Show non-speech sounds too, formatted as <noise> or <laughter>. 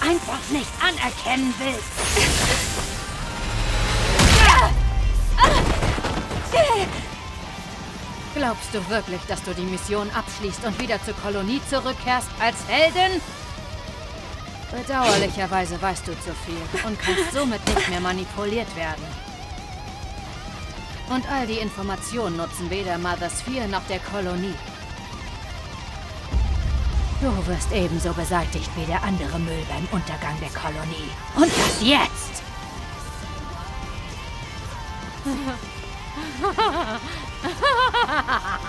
einfach nicht anerkennen willst. Glaubst du wirklich, dass du die Mission abschließt und wieder zur Kolonie zurückkehrst als Heldin? Bedauerlicherweise weißt du zu viel und kannst somit nicht mehr manipuliert werden. Und all die Informationen nutzen weder Mother Sphere noch der Kolonie. Du wirst ebenso beseitigt wie der andere Müll beim Untergang der Kolonie. Und das jetzt! <laughs>